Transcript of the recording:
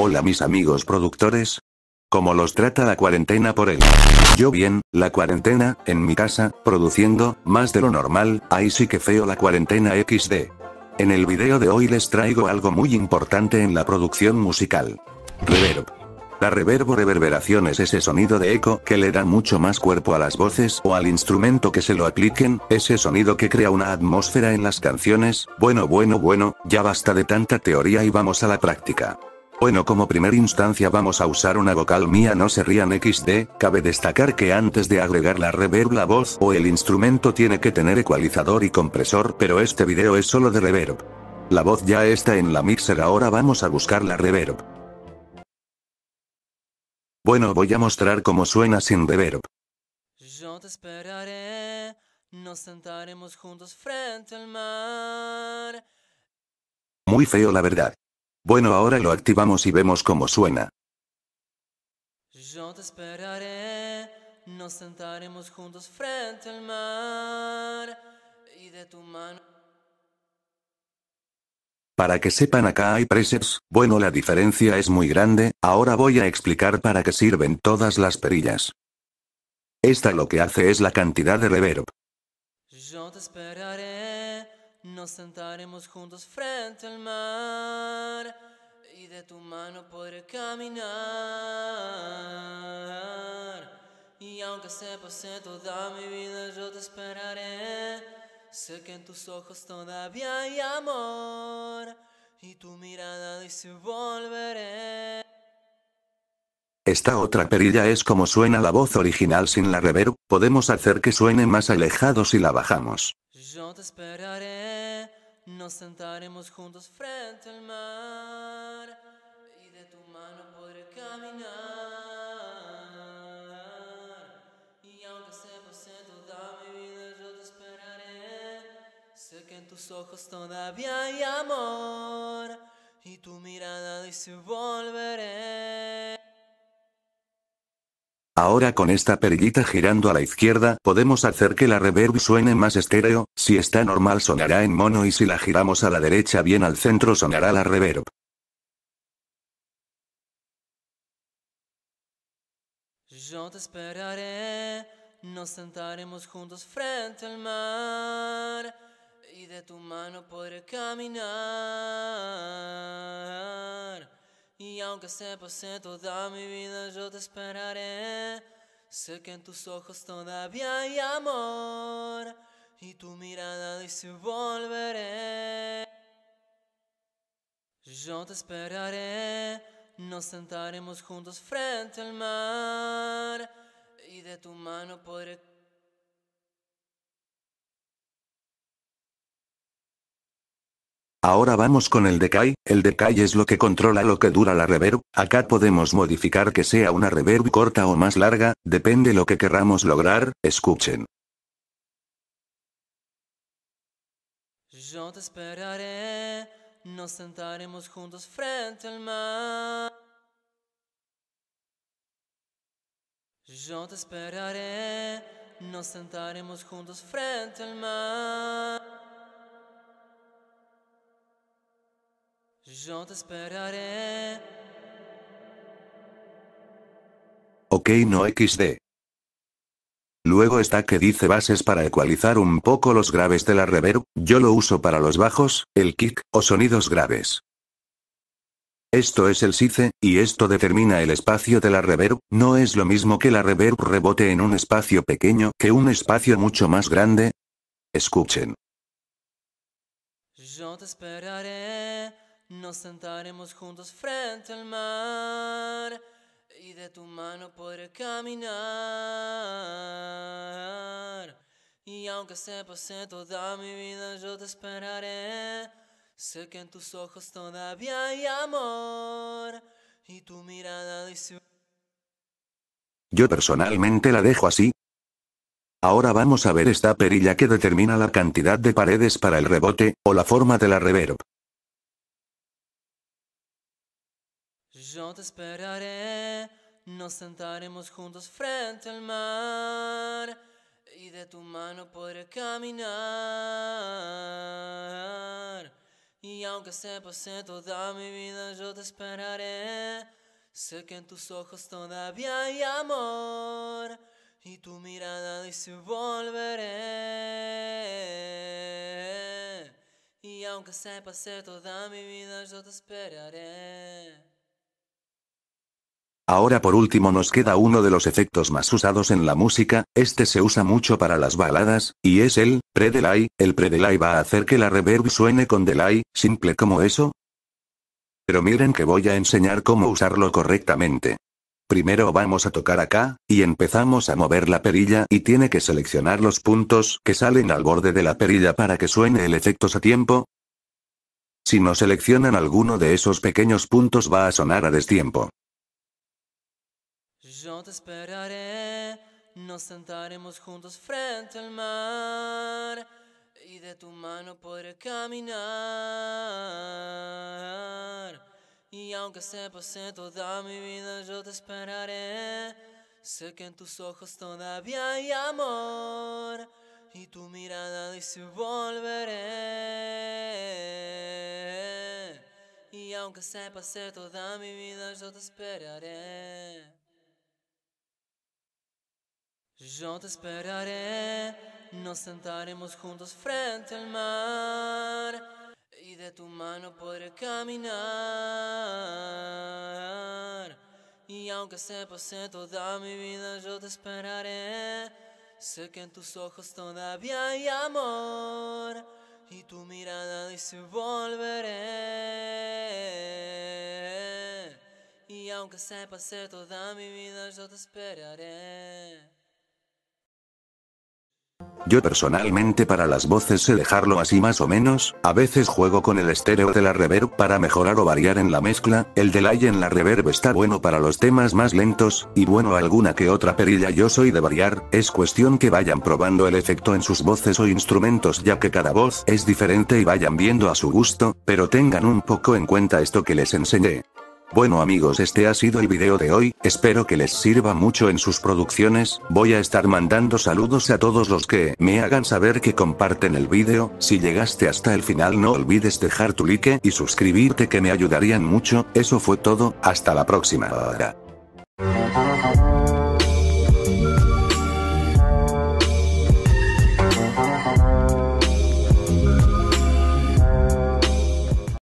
Hola mis amigos productores. ¿Cómo los trata la cuarentena por él? Yo bien, la cuarentena, en mi casa, produciendo, más de lo normal, ahí sí que feo la cuarentena XD. En el video de hoy les traigo algo muy importante en la producción musical. Reverb. La reverb o reverberación es ese sonido de eco que le da mucho más cuerpo a las voces o al instrumento que se lo apliquen, ese sonido que crea una atmósfera en las canciones, bueno bueno bueno, ya basta de tanta teoría y vamos a la práctica. Bueno como primer instancia vamos a usar una vocal mía no se rían XD, cabe destacar que antes de agregar la reverb la voz o el instrumento tiene que tener ecualizador y compresor pero este video es solo de reverb. La voz ya está en la mixer ahora vamos a buscar la reverb. Bueno voy a mostrar cómo suena sin reverb. Yo te esperaré, nos sentaremos juntos frente al mar. Muy feo la verdad. Bueno ahora lo activamos y vemos cómo suena. Yo te esperaré, nos sentaremos juntos frente al mar. Y de tu mano. Para que sepan acá hay presets, bueno la diferencia es muy grande, ahora voy a explicar para qué sirven todas las perillas. Esta lo que hace es la cantidad de reverb. Yo te esperaré, nos sentaremos juntos frente al mar. Y de tu mano podré caminar. Y aunque se pase toda mi vida, yo te esperaré. Sé que en tus ojos todavía hay amor. Y tu mirada dice volveré. Esta otra perilla es como suena la voz original sin la reverb, podemos hacer que suene más alejado si la bajamos. Yo te esperaré, nos sentaremos juntos frente al mar y de tu mano podré caminar. Y aunque se pase toda mi vida, yo te esperaré. Sé que en tus ojos todavía hay amor y tu mirada dice volveré. Ahora con esta perillita girando a la izquierda, podemos hacer que la reverb suene más estéreo, si está normal sonará en mono y si la giramos a la derecha bien al centro sonará la reverb. Yo te esperaré, nos sentaremos juntos frente al mar y de tu mano podré caminar. Y aunque se pase toda mi vida, yo te esperaré. Sé que en tus ojos todavía hay amor y tu mirada dice volveré. Yo te esperaré, nos sentaremos juntos frente al mar y de tu mano podré Ahora vamos con el decay, el decay es lo que controla lo que dura la reverb, acá podemos modificar que sea una reverb corta o más larga, depende lo que querramos lograr, escuchen. Yo te esperaré, nos sentaremos juntos frente al mar. Yo te esperaré, nos sentaremos juntos frente al mar. Yo te esperaré. Ok no XD. Luego está que dice bases para ecualizar un poco los graves de la reverb, yo lo uso para los bajos, el kick, o sonidos graves. Esto es el SICE, y esto determina el espacio de la reverb, no es lo mismo que la reverb rebote en un espacio pequeño que un espacio mucho más grande. Escuchen. Yo te esperaré, nos sentaremos juntos frente al mar y de tu mano podré caminar. Y aunque se pase toda mi vida, yo te esperaré. Sé que en tus ojos todavía hay amor y tu mirada dice Yo personalmente la dejo así. Ahora vamos a ver esta perilla que determina la cantidad de paredes para el rebote, o la forma de la reverb. Yo te esperaré, nos sentaremos juntos frente al mar y de tu mano podré caminar. Y aunque se pase toda mi vida, yo te esperaré. Sé que en tus ojos todavía hay amor. Y tu mirada dice volveré. Y aunque se pase toda mi vida, yo te esperaré. Ahora por último nos queda uno de los efectos más usados en la música, este se usa mucho para las baladas, y es el pre-delay, el pre-delay va a hacer que la reverb suene con delay, simple como eso. Pero miren que voy a enseñar cómo usarlo correctamente. Primero vamos a tocar acá, y empezamos a mover la perilla y tiene que seleccionar los puntos que salen al borde de la perilla para que suene el efecto a tiempo. Si no seleccionan alguno de esos pequeños puntos va a sonar a destiempo. Yo te esperaré, nos sentaremos juntos frente al mar y de tu mano podré caminar. Y aunque se pase toda mi vida, yo te esperaré. Sé que en tus ojos todavía hay amor y tu mirada dice volveré. Y aunque se pase toda mi vida, yo te esperaré. Yo te esperaré, nos sentaremos juntos frente al mar y de tu mano podré caminar. Y aunque se pase toda mi vida, yo te esperaré. Sé que en tus ojos todavía hay amor y tu mirada dice volveré. Y aunque se pase toda mi vida, yo te esperaré. Yo personalmente para las voces sé dejarlo así más o menos, a veces juego con el estéreo de la reverb para mejorar o variar en la mezcla, el delay en la reverb está bueno para los temas más lentos, y bueno alguna que otra perilla. Yo soy de variar, es cuestión que vayan probando el efecto en sus voces o instrumentos ya que cada voz es diferente y vayan viendo a su gusto, pero tengan un poco en cuenta esto que les enseñé. Bueno amigos este ha sido el video de hoy, espero que les sirva mucho en sus producciones, voy a estar mandando saludos a todos los que me hagan saber que comparten el video, si llegaste hasta el final no olvides dejar tu like y suscribirte que me ayudarían mucho, eso fue todo, hasta la próxima.